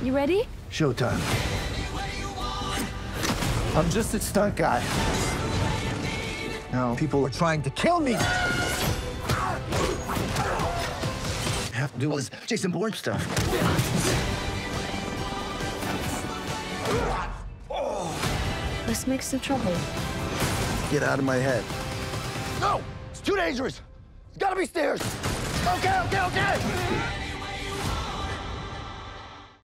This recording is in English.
You ready? Showtime. I'm just a stunt guy. Now, people are trying to kill me. I have to do all this Jason Bourne stuff. Let's make some trouble. Get out of my head. No! It's too dangerous! It's gotta be stairs! Okay, okay, okay!